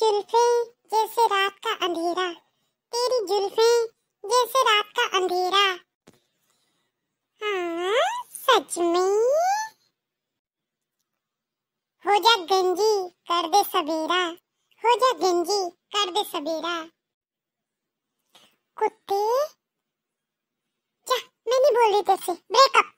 जुल्फे जैसे रात का अंधेरा। तेरी जुल्फे जैसे रात का अंधेरा। हाँ सच में? हो जा गंजी, कर दे सवेरा। हो जा गंजी, कर दे सवेरा। कुत्ते, जा, मैं नहीं बोल रही तेरे से। ब्रेकअप